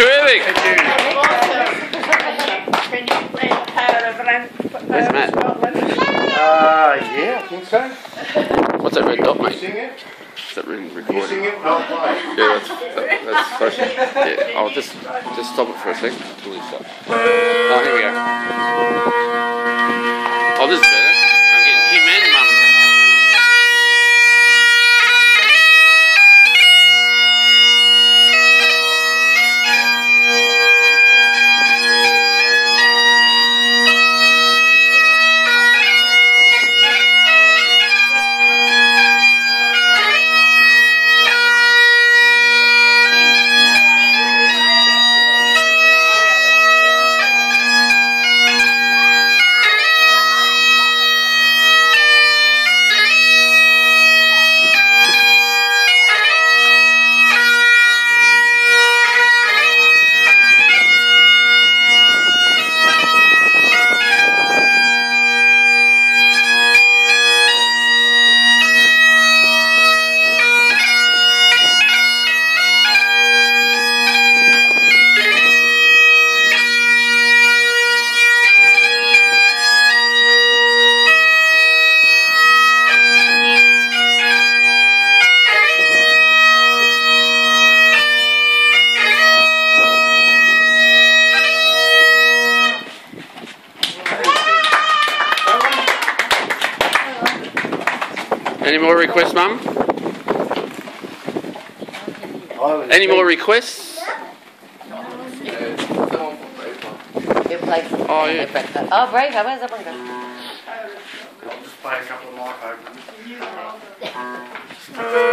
doing? Can you play Tower of Rent? Where's Matt? Uh, yeah, I think so. What's that red dot, mate? sing it? Is that ring You sing recording? it, I'll play. Yeah, that's, that, that's social. Yeah, I'll just just stop it for a second until he stops. Any more requests, mum? Any more requests? You play for Oh, yeah. breakfast. Oh, Braver, where's the Braver? I'll just play a couple of mic openers.